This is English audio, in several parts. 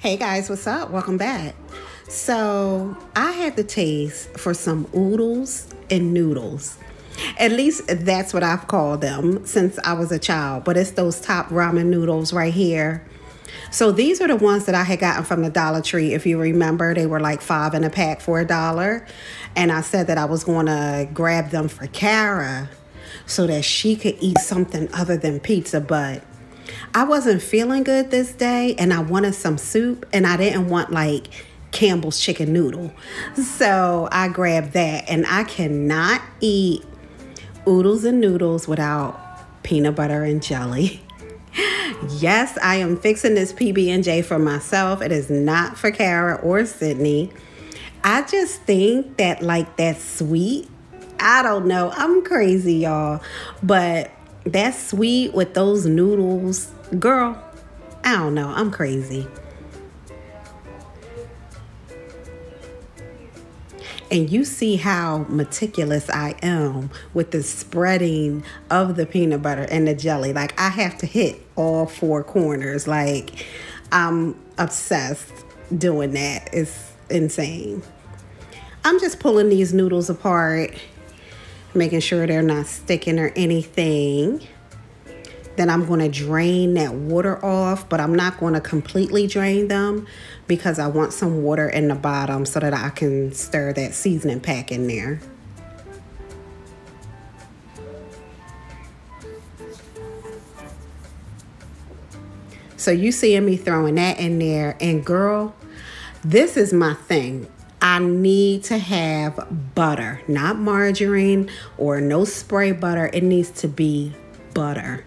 Hey guys, what's up? Welcome back. So, I had the taste for some oodles and noodles. At least that's what I've called them since I was a child, but it's those top ramen noodles right here. So, these are the ones that I had gotten from the Dollar Tree. If you remember, they were like five in a pack for a dollar. And I said that I was going to grab them for Kara so that she could eat something other than pizza, but I wasn't feeling good this day and I wanted some soup and I didn't want like Campbell's chicken noodle. So I grabbed that and I cannot eat oodles and noodles without peanut butter and jelly. yes, I am fixing this PB&J for myself. It is not for Kara or Sydney. I just think that like that sweet, I don't know, I'm crazy y'all, but that sweet with those noodles, girl, I don't know, I'm crazy. And you see how meticulous I am with the spreading of the peanut butter and the jelly. Like, I have to hit all four corners. Like, I'm obsessed doing that. It's insane. I'm just pulling these noodles apart making sure they're not sticking or anything. Then I'm going to drain that water off, but I'm not going to completely drain them because I want some water in the bottom so that I can stir that seasoning pack in there. So you seeing me throwing that in there and girl, this is my thing. I need to have butter, not margarine or no spray butter. It needs to be butter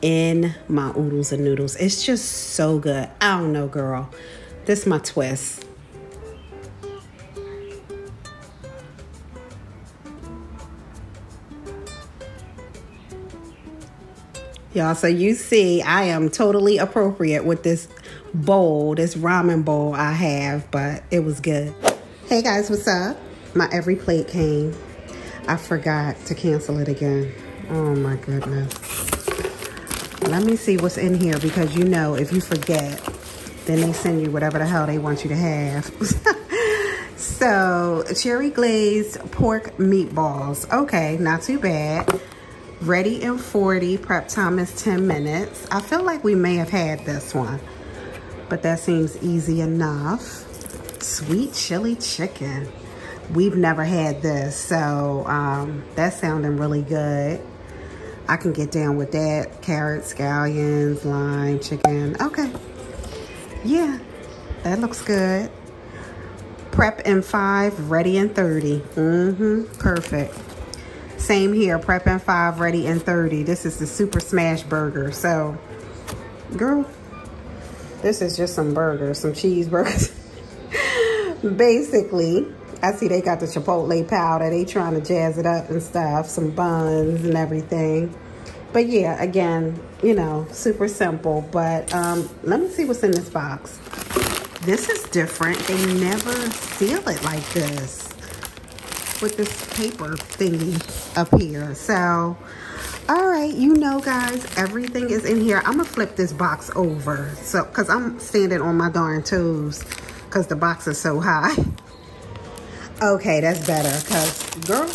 in my oodles and noodles. It's just so good. I don't know, girl. This is my twist. Y'all, so you see, I am totally appropriate with this bowl, this ramen bowl I have, but it was good. Hey guys, what's up? My every plate came. I forgot to cancel it again. Oh my goodness. Let me see what's in here because you know if you forget, then they send you whatever the hell they want you to have. so, cherry glazed pork meatballs. Okay, not too bad. Ready in 40, prep time is 10 minutes. I feel like we may have had this one, but that seems easy enough sweet chili chicken. We've never had this, so um, that's sounding really good. I can get down with that. Carrots, scallions, lime, chicken. Okay. Yeah, that looks good. Prep in 5, ready in 30. Mm-hmm, perfect. Same here, prep in 5, ready in 30. This is the Super Smash Burger. So, girl, this is just some burgers, some cheeseburgers. basically, I see they got the chipotle powder. They trying to jazz it up and stuff, some buns and everything. But yeah, again, you know, super simple. But um, let me see what's in this box. This is different. They never seal it like this with this paper thingy up here. So, all right, you know, guys, everything is in here. I'm going to flip this box over so because I'm standing on my darn toes because the box is so high. Okay, that's better because, girl,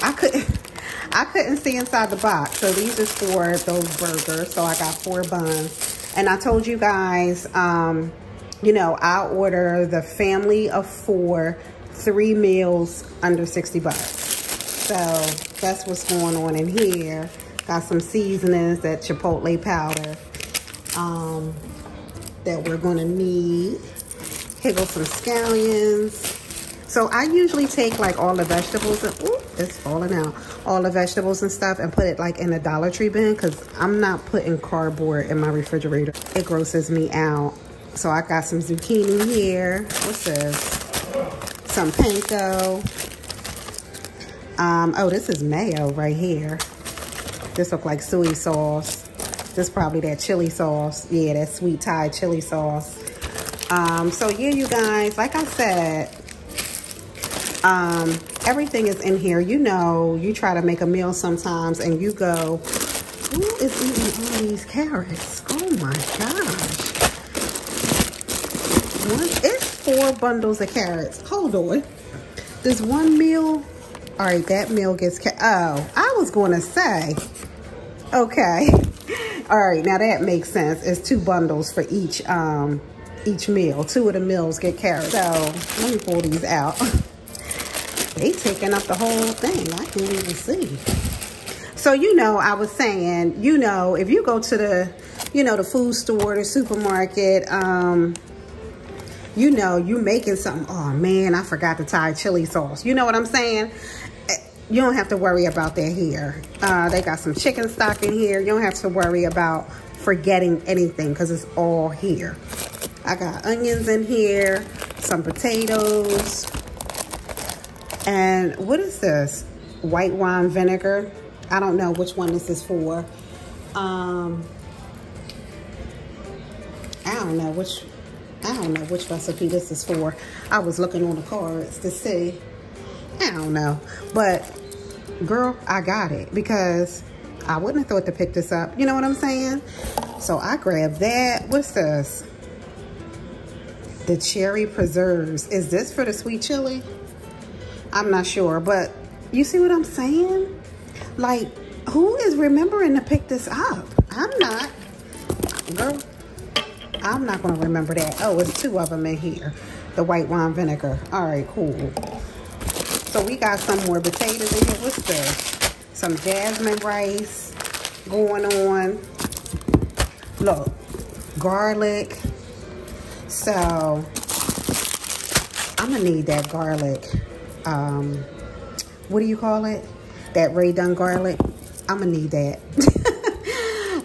I couldn't, I couldn't see inside the box. So these is for those burgers. So I got four buns. And I told you guys, um, you know, I order the family of four, three meals under 60 bucks. So that's what's going on in here. Got some seasonings, that chipotle powder um, that we're going to need. Here some scallions. So I usually take like all the vegetables and, ooh, it's falling out. All the vegetables and stuff and put it like in a Dollar Tree bin because I'm not putting cardboard in my refrigerator. It grosses me out. So I got some zucchini here. What's this? Some panko. Um, oh, this is mayo right here. This look like soy sauce. This probably that chili sauce. Yeah, that sweet Thai chili sauce. Um, so yeah, you guys, like I said, um, everything is in here. You know, you try to make a meal sometimes and you go, who is eating all these carrots? Oh my gosh. It's four bundles of carrots. Hold on. This one meal, all right, that meal gets, oh, I was going to say, okay. All right, now that makes sense. It's two bundles for each um, each meal. Two of the meals get carried. So let me pull these out. they taking up the whole thing. I can't even see. So, you know, I was saying, you know, if you go to the, you know, the food store, the supermarket, um, you know, you making something. Oh, man, I forgot the Thai chili sauce. You know what I'm saying? you don't have to worry about that here. Uh, they got some chicken stock in here. You don't have to worry about forgetting anything because it's all here. I got onions in here, some potatoes, and what is this? White wine vinegar. I don't know which one this is for. Um, I don't know which, I don't know which recipe this is for. I was looking on the cards to see. I don't know. But girl, I got it because I wouldn't have thought to pick this up. You know what I'm saying? So I grabbed that. What's this? The cherry preserves. Is this for the sweet chili? I'm not sure, but you see what I'm saying? Like, who is remembering to pick this up? I'm not. Girl, I'm not going to remember that. Oh, it's two of them in here. The white wine vinegar. All right, cool. So we got some more potatoes in here. What's this? Some jasmine rice going on. Look, garlic. So I'm gonna need that garlic. Um, what do you call it? That Rae Dunn garlic. I'm gonna need that.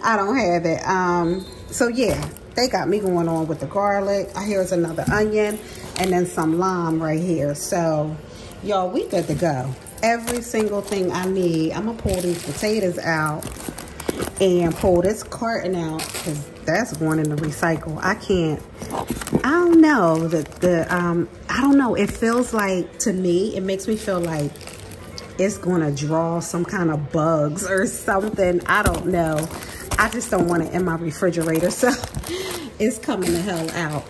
I don't have it. Um, so yeah, they got me going on with the garlic. Here's another onion and then some lime right here. So Y'all, we good to go. Every single thing I need. I'm to pull these potatoes out and pull this carton out because that's going in the recycle. I can't, I don't know. that the um, I don't know. It feels like, to me, it makes me feel like it's going to draw some kind of bugs or something. I don't know. I just don't want it in my refrigerator. So it's coming the hell out.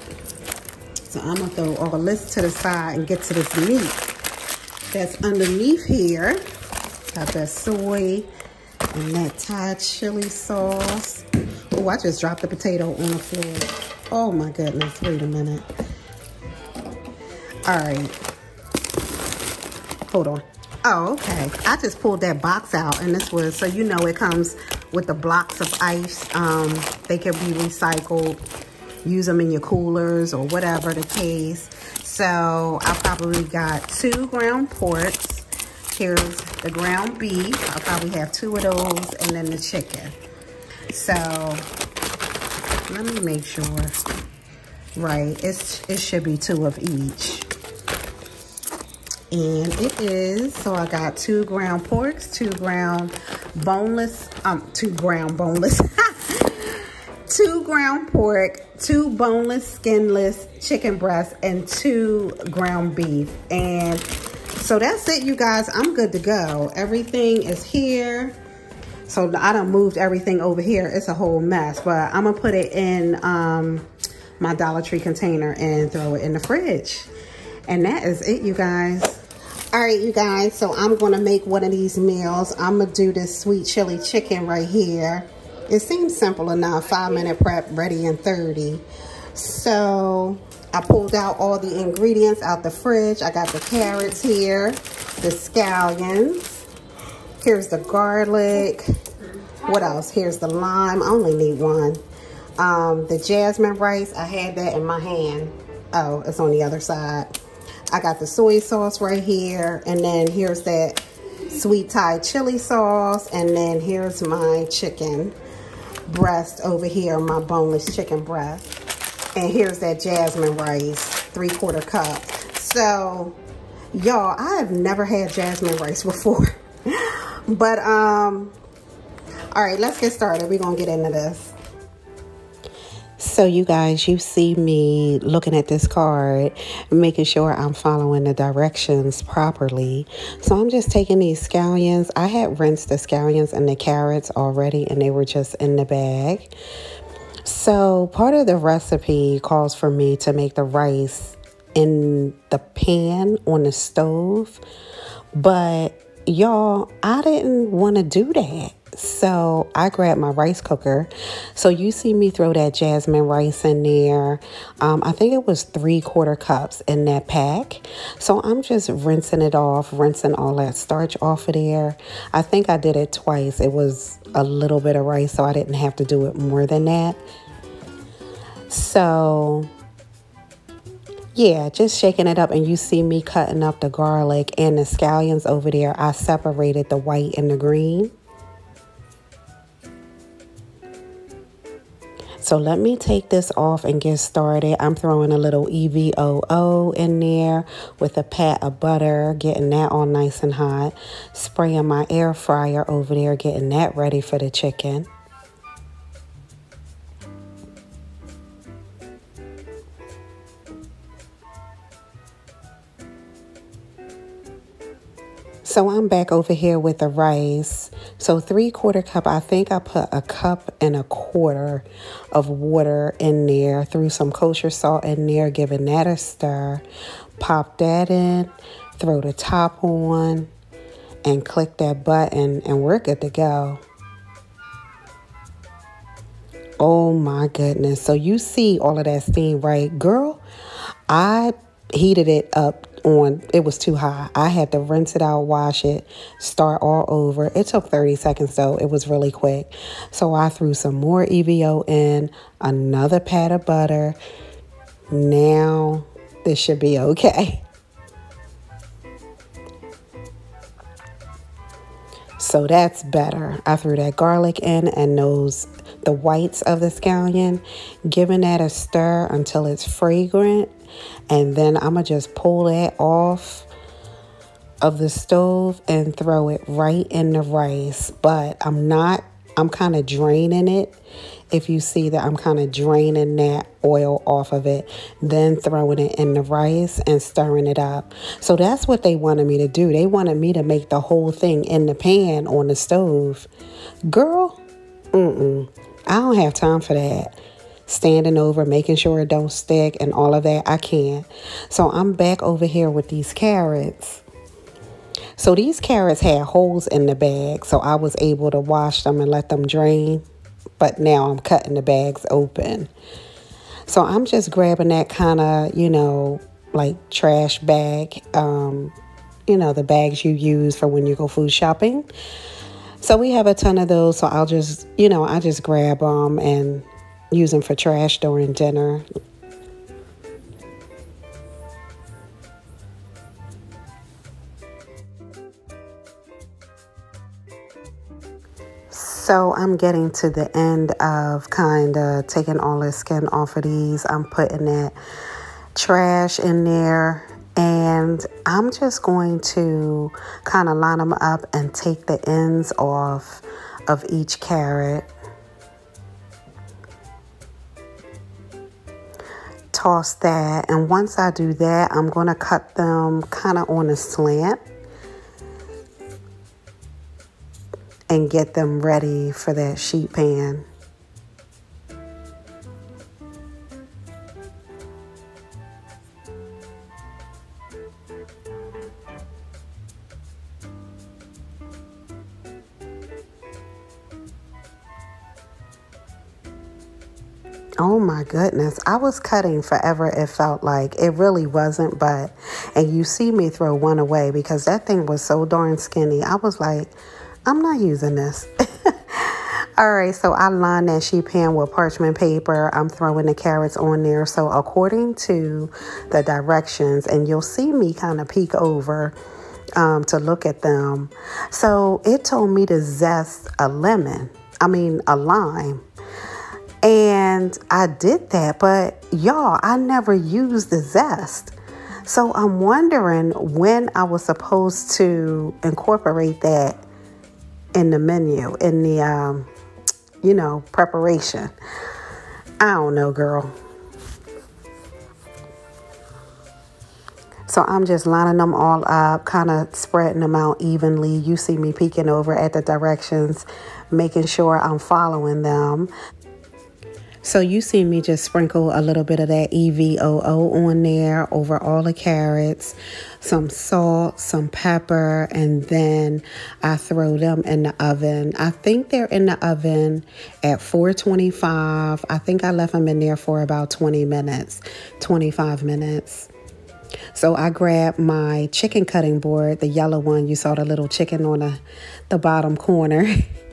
So I'm going to throw all this to the side and get to this meat that's underneath here. Got that soy and that Thai chili sauce. Oh, I just dropped the potato on the floor. Oh my goodness, wait a minute. All right. Hold on. Oh, okay. I just pulled that box out and this was, so you know it comes with the blocks of ice. Um, they can be recycled. Use them in your coolers or whatever the case. So I probably got two ground ports. Here's the ground beef. I'll probably have two of those and then the chicken. So let me make sure. Right, it's, it should be two of each. And it is, so I got two ground porks, two ground boneless, um, two ground boneless, two ground pork, two boneless, skinless chicken breasts, and two ground beef. And so that's it, you guys. I'm good to go. Everything is here. So I don't moved everything over here. It's a whole mess, but I'm gonna put it in um, my Dollar Tree container and throw it in the fridge. And that is it, you guys. All right, you guys, so I'm gonna make one of these meals. I'm gonna do this sweet chili chicken right here. It seems simple enough, five minute prep, ready in 30. So I pulled out all the ingredients out the fridge. I got the carrots here, the scallions. Here's the garlic. What else? Here's the lime. I only need one. Um, the jasmine rice, I had that in my hand. Oh, it's on the other side. I got the soy sauce right here. And then here's that sweet Thai chili sauce. And then here's my chicken breast over here, my boneless chicken breast. And here's that jasmine rice, three quarter cup. So, y'all, I have never had jasmine rice before. But, um, all right, let's get started. We're going to get into this. So you guys, you see me looking at this card, making sure I'm following the directions properly. So I'm just taking these scallions. I had rinsed the scallions and the carrots already and they were just in the bag. So part of the recipe calls for me to make the rice in the pan on the stove. But y'all, I didn't want to do that. So I grabbed my rice cooker. So you see me throw that jasmine rice in there. Um, I think it was three quarter cups in that pack. So I'm just rinsing it off, rinsing all that starch off of there. I think I did it twice. It was a little bit of rice, so I didn't have to do it more than that. So yeah, just shaking it up and you see me cutting up the garlic and the scallions over there. I separated the white and the green. So let me take this off and get started. I'm throwing a little EVOO in there with a pat of butter, getting that all nice and hot. Spraying my air fryer over there, getting that ready for the chicken. So I'm back over here with the rice. So three quarter cup, I think I put a cup and a quarter of water in there, threw some kosher salt in there, giving that a stir. Pop that in, throw the top on, and click that button, and we're good to go. Oh my goodness. So you see all of that steam, right? Girl, I heated it up on it was too high. I had to rinse it out, wash it, start all over. It took 30 seconds though. It was really quick. So I threw some more EVO in, another pat of butter. Now this should be okay. So that's better. I threw that garlic in and those the whites of the scallion, giving that a stir until it's fragrant and then I'm going to just pull that off of the stove and throw it right in the rice. But I'm not, I'm kind of draining it. If you see that I'm kind of draining that oil off of it, then throwing it in the rice and stirring it up. So that's what they wanted me to do. They wanted me to make the whole thing in the pan on the stove. Girl, mm-mm. I don't have time for that standing over, making sure it don't stick and all of that. I can't. So I'm back over here with these carrots. So these carrots had holes in the bag, so I was able to wash them and let them drain. But now I'm cutting the bags open. So I'm just grabbing that kind of, you know, like trash bag, um, you know, the bags you use for when you go food shopping. So we have a ton of those. So I'll just, you know, I just grab them and use them for trash during dinner. So I'm getting to the end of kind of taking all the skin off of these. I'm putting that trash in there and I'm just going to kind of line them up and take the ends off of each carrot. Toss that. And once I do that, I'm going to cut them kind of on a slant and get them ready for that sheet pan. Oh my goodness. I was cutting forever, it felt like. It really wasn't, but, and you see me throw one away because that thing was so darn skinny. I was like, I'm not using this. All right, so I line that sheet pan with parchment paper. I'm throwing the carrots on there. So according to the directions, and you'll see me kind of peek over um, to look at them. So it told me to zest a lemon. I mean, a lime. And I did that, but y'all, I never used the zest. So I'm wondering when I was supposed to incorporate that in the menu, in the, um, you know, preparation. I don't know, girl. So I'm just lining them all up, kind of spreading them out evenly. You see me peeking over at the directions, making sure I'm following them. So you see me just sprinkle a little bit of that EVOO on there over all the carrots, some salt, some pepper, and then I throw them in the oven. I think they're in the oven at 425. I think I left them in there for about 20 minutes, 25 minutes. So I grabbed my chicken cutting board, the yellow one. You saw the little chicken on the, the bottom corner.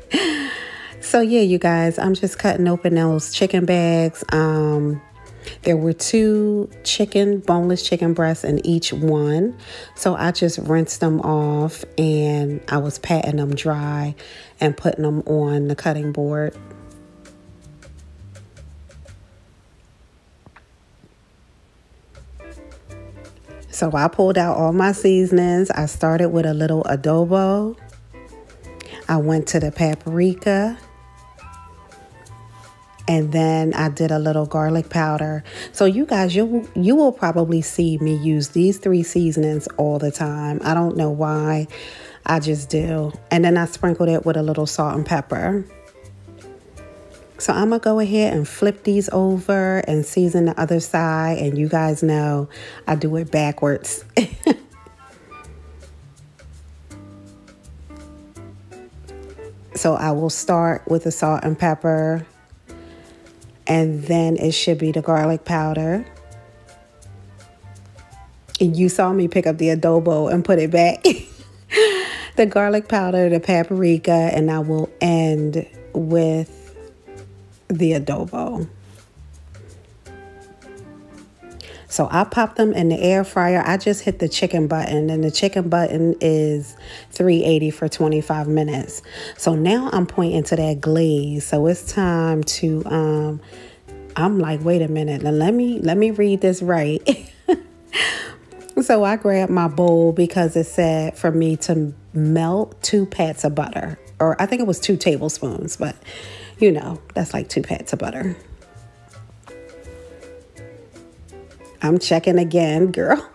So yeah, you guys, I'm just cutting open those chicken bags. Um, there were two chicken, boneless chicken breasts in each one. So I just rinsed them off and I was patting them dry and putting them on the cutting board. So I pulled out all my seasonings. I started with a little adobo. I went to the paprika and then I did a little garlic powder. So you guys, you you will probably see me use these three seasonings all the time. I don't know why. I just do. And then I sprinkled it with a little salt and pepper. So I'm to go ahead and flip these over and season the other side. And you guys know I do it backwards. so I will start with the salt and pepper and then it should be the garlic powder. And you saw me pick up the adobo and put it back. the garlic powder, the paprika, and I will end with the adobo. So I pop them in the air fryer. I just hit the chicken button and the chicken button is 380 for 25 minutes. So now I'm pointing to that glaze. So it's time to um I'm like, wait a minute, now let me let me read this right. so I grabbed my bowl because it said for me to melt two pats of butter. Or I think it was two tablespoons, but you know, that's like two pats of butter. I'm checking again, girl.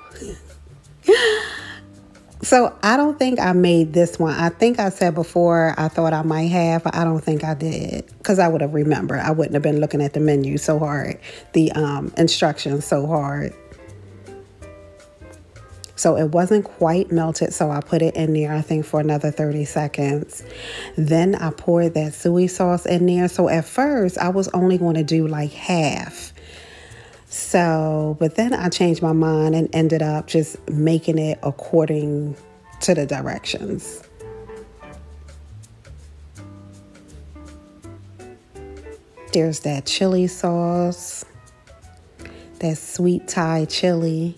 So I don't think I made this one. I think I said before I thought I might have, I don't think I did because I would have remembered. I wouldn't have been looking at the menu so hard, the um, instructions so hard. So it wasn't quite melted, so I put it in there, I think, for another 30 seconds. Then I poured that soy sauce in there. So at first, I was only going to do like half so, but then I changed my mind and ended up just making it according to the directions. There's that chili sauce, that sweet Thai chili.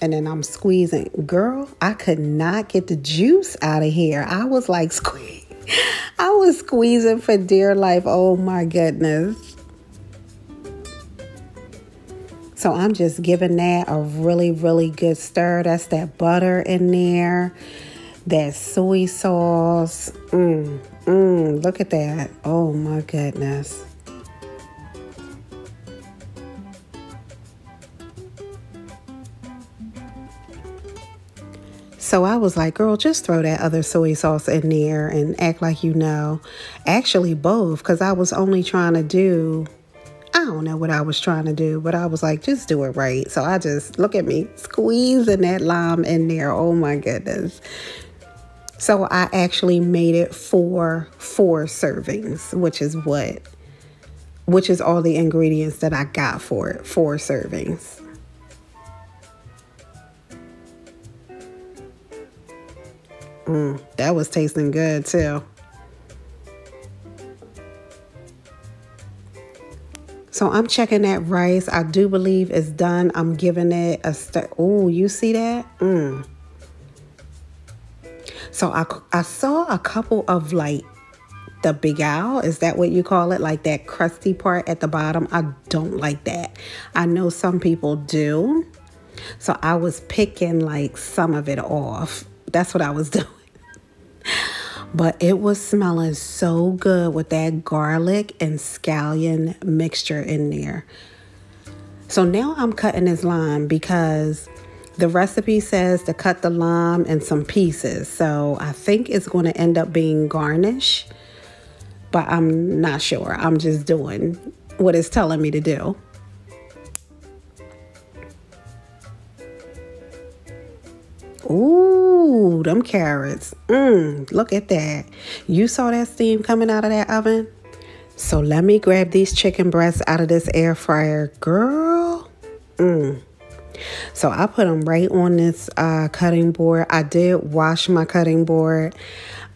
and then I'm squeezing. Girl, I could not get the juice out of here. I was like squeeze. I was squeezing for dear life. Oh my goodness. So I'm just giving that a really, really good stir. That's that butter in there, that soy sauce. Mmm, mmm, look at that. Oh my goodness. So I was like, girl, just throw that other soy sauce in there and act like you know. Actually, both, because I was only trying to do, I don't know what I was trying to do, but I was like, just do it right. So I just, look at me, squeezing that lime in there. Oh my goodness. So I actually made it for four servings, which is what, which is all the ingredients that I got for it, four servings. Mm, that was tasting good too. So I'm checking that rice. I do believe it's done. I'm giving it a start. Oh, you see that? Mm. So I, I saw a couple of like the bigal. Is that what you call it? Like that crusty part at the bottom. I don't like that. I know some people do. So I was picking like some of it off. That's what I was doing but it was smelling so good with that garlic and scallion mixture in there. So now I'm cutting this lime because The recipe says to cut the lime in some pieces. So I think it's going to end up being garnish. But I'm not sure. I'm just doing what it's telling me to do. Ooh, them carrots. Mmm, look at that. You saw that steam coming out of that oven? So let me grab these chicken breasts out of this air fryer. Girl, mmm. So I put them right on this uh, cutting board. I did wash my cutting board,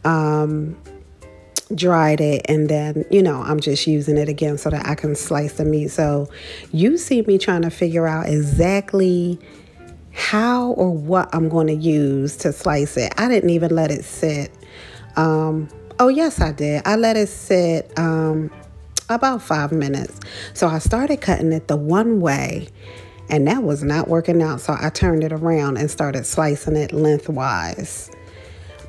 um, dried it, and then, you know, I'm just using it again so that I can slice the meat. So you see me trying to figure out exactly how or what I'm going to use to slice it. I didn't even let it sit. Um, oh, yes, I did. I let it sit um, about five minutes. So I started cutting it the one way and that was not working out. So I turned it around and started slicing it lengthwise.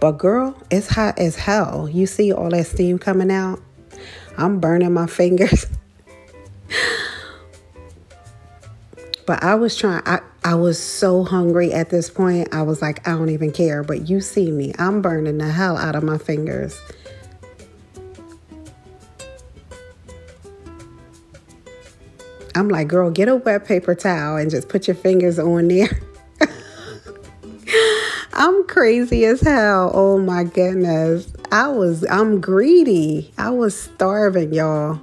But girl, it's hot as hell. You see all that steam coming out? I'm burning my fingers. but I was trying, I, I was so hungry at this point. I was like, I don't even care. But you see me, I'm burning the hell out of my fingers. I'm like, girl, get a wet paper towel and just put your fingers on there. I'm crazy as hell. Oh my goodness. I was, I'm greedy. I was starving, y'all.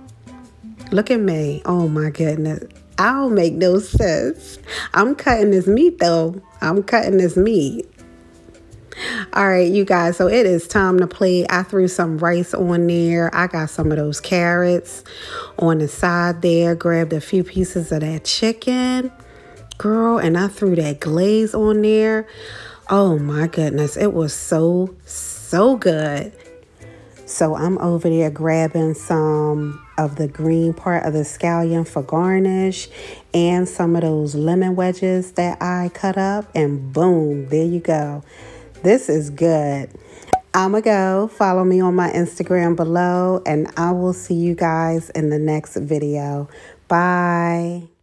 Look at me. Oh my goodness. I don't make no sense. I'm cutting this meat though. I'm cutting this meat. All right, you guys, so it is time to play. I threw some rice on there. I got some of those carrots on the side there. Grabbed a few pieces of that chicken, girl, and I threw that glaze on there. Oh my goodness, it was so, so good. So I'm over there grabbing some of the green part of the scallion for garnish and some of those lemon wedges that I cut up and boom, there you go. This is good. I'ma go. Follow me on my Instagram below, and I will see you guys in the next video. Bye.